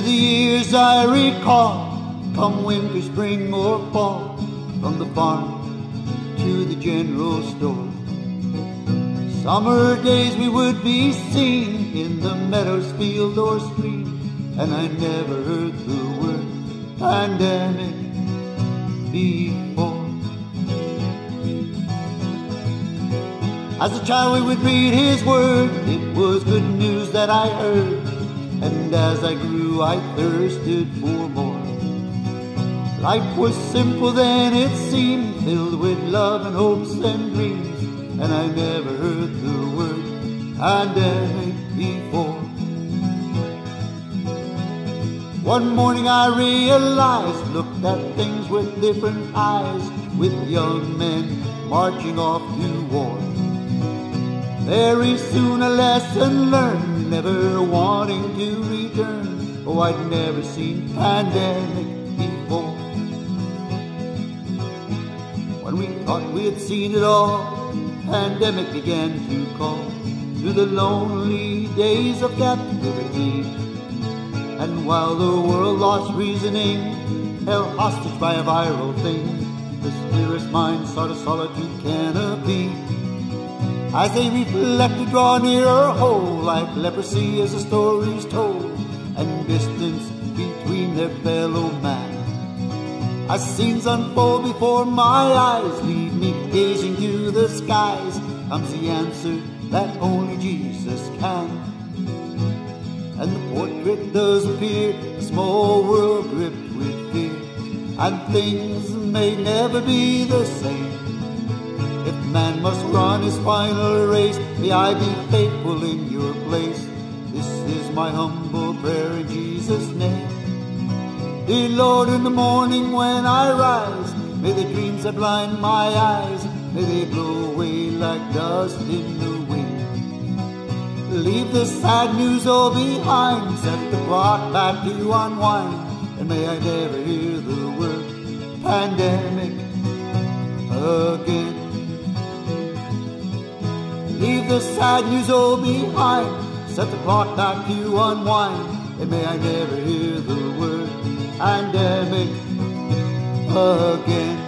the years I recall, come winter, spring, or fall, from the farm to the general store. Summer days we would be seen in the meadows, field, or stream, and I never heard the word pandemic before. As a child we would read his word, it was good news that I heard, and as I grew I thirsted for more. Life was simple then it seemed, filled with love and hopes and dreams, and I never heard the word pandemic before. One morning I realized, looked at things with different eyes, with young men marching off to war. Very soon a lesson learned, never wanting to return. Oh, I'd never seen pandemic before. When we thought we had seen it all, pandemic began to call to the lonely days of captivity. And while the world lost reasoning, held hostage by a viral thing, the spirit's mind sought a solitude canopy. As they reflected, draw nearer whole, like leprosy as the story's told, and distance between their fellow man. As scenes unfold before my eyes, leave me gazing to the skies, comes the answer that only Jesus can. And the portrait does appear, a small world gripped with fear, and things may never be the same. Man must run his final race, may I be faithful in your place. This is my humble prayer in Jesus' name. Dear Lord, in the morning when I rise, may the dreams that blind my eyes, may they blow away like dust in the wind. Leave the sad news all behind, set the clock back to unwind, and may I never hear the word pandemic again. The sad news oh, all behind. Set the clock back to unwind. And may I never hear the word pandemic again.